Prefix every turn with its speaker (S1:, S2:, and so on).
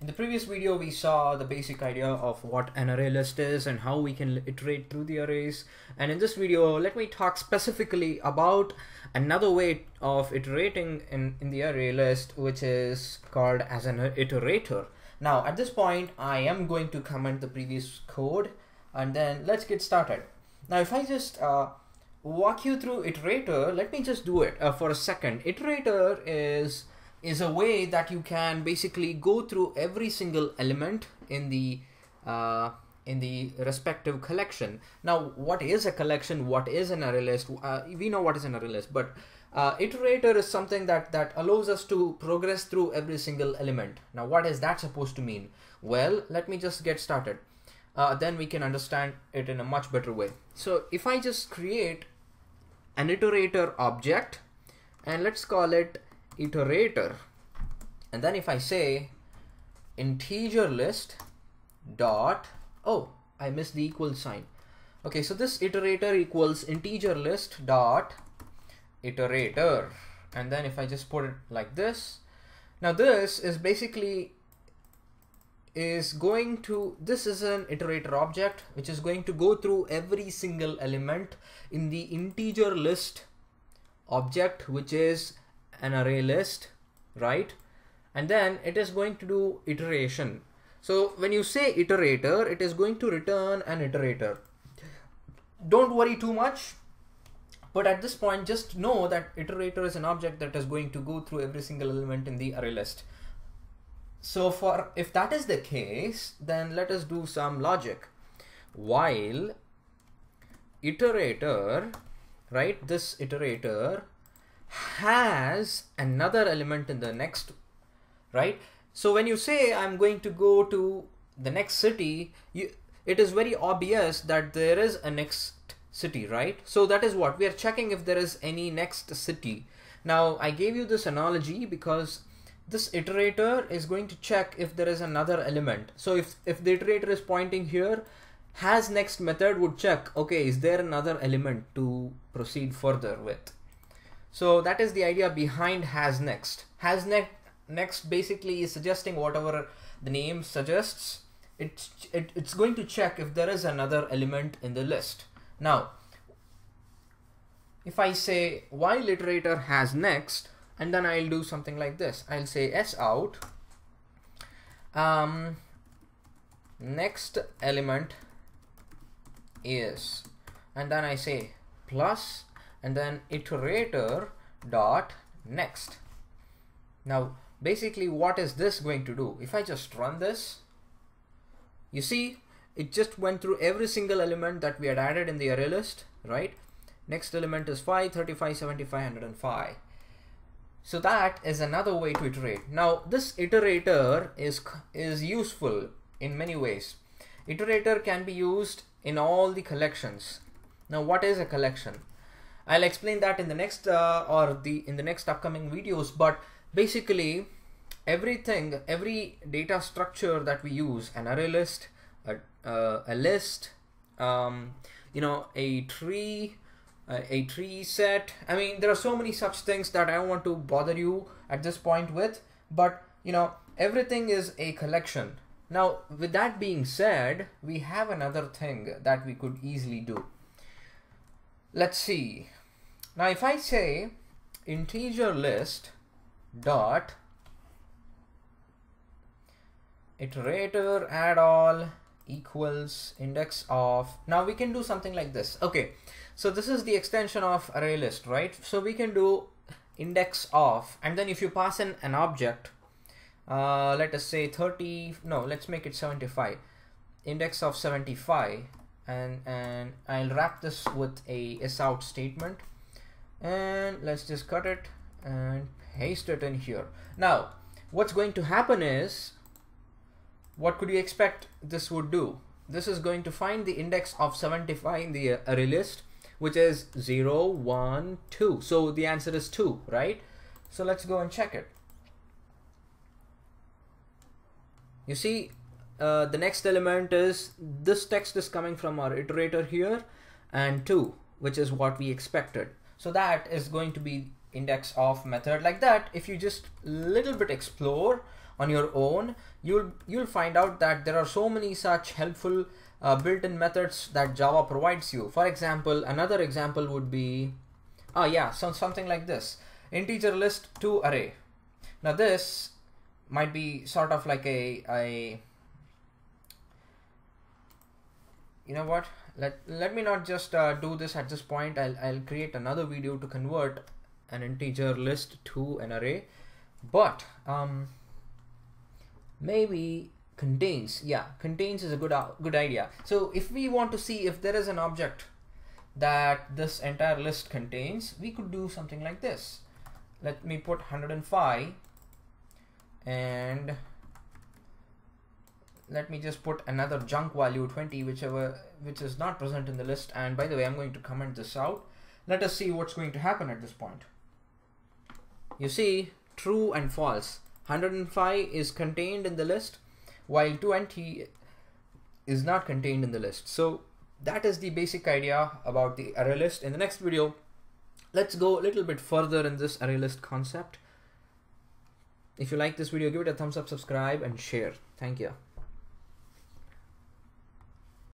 S1: In the previous video, we saw the basic idea of what an array list is and how we can iterate through the arrays. And in this video, let me talk specifically about another way of iterating in, in the array list, which is called as an iterator. Now, at this point, I am going to comment the previous code and then let's get started. Now, if I just uh, walk you through iterator, let me just do it uh, for a second. Iterator is is a way that you can basically go through every single element in the uh, in the respective collection. Now, what is a collection? What is an array list? Uh, we know what is an array list, but uh, iterator is something that that allows us to progress through every single element. Now, what is that supposed to mean? Well, let me just get started. Uh, then we can understand it in a much better way. So, if I just create an iterator object, and let's call it iterator. And then if I say integer list dot oh I missed the equal sign. Okay so this iterator equals integer list dot iterator. And then if I just put it like this now this is basically is going to this is an iterator object which is going to go through every single element in the integer list object which is an array list, right? And then it is going to do iteration. So when you say iterator, it is going to return an iterator. Don't worry too much. But at this point, just know that iterator is an object that is going to go through every single element in the array list. So for if that is the case, then let us do some logic. While iterator, right, this iterator has another element in the next, right? So when you say I'm going to go to the next city, you, it is very obvious that there is a next city, right? So that is what we are checking if there is any next city. Now I gave you this analogy because this iterator is going to check if there is another element. So if, if the iterator is pointing here, has next method would check, okay, is there another element to proceed further with? So that is the idea behind has next. Has ne next basically is suggesting whatever the name suggests. It's, it, it's going to check if there is another element in the list. Now, if I say while iterator has next, and then I'll do something like this. I'll say s out um, next element is, and then I say plus and then iterator dot next. Now, basically what is this going to do? If I just run this, you see, it just went through every single element that we had added in the array list, right? Next element is 5, 35, 75, 105. So that is another way to iterate. Now, this iterator is, is useful in many ways. Iterator can be used in all the collections. Now, what is a collection? I'll explain that in the next uh, or the in the next upcoming videos. But basically, everything, every data structure that we use, an array list, a, uh, a list, um, you know, a tree, a tree set. I mean, there are so many such things that I don't want to bother you at this point with. But you know, everything is a collection. Now, with that being said, we have another thing that we could easily do. Let's see. Now if I say integer list dot iterator add all equals index of now we can do something like this. Okay so this is the extension of array list right? So we can do index of and then if you pass in an object uh, let us say 30 no let's make it 75 index of 75 and and I'll wrap this with a s out statement and let's just cut it and paste it in here. Now, what's going to happen is, what could you expect this would do? This is going to find the index of 75 in the array list, which is 0, 1, 2. So the answer is 2, right? So let's go and check it. You see, uh, the next element is this text is coming from our iterator here and 2, which is what we expected. So that is going to be index of method like that. If you just little bit explore on your own you'll you'll find out that there are so many such helpful uh, built-in methods that java provides you. For example another example would be oh yeah so something like this. Integer list to array. Now this might be sort of like a, a you know what? Let let me not just uh, do this at this point. I'll, I'll create another video to convert an integer list to an array. But um, maybe contains yeah contains is a good uh, good idea. So if we want to see if there is an object that this entire list contains we could do something like this. Let me put 105 and let me just put another junk value 20 whichever which is not present in the list. And by the way I'm going to comment this out. Let us see what's going to happen at this point. You see true and false. 105 is contained in the list while 20 is not contained in the list. So that is the basic idea about the array list. In the next video let's go a little bit further in this array list concept. If you like this video give it a thumbs up subscribe and share. Thank you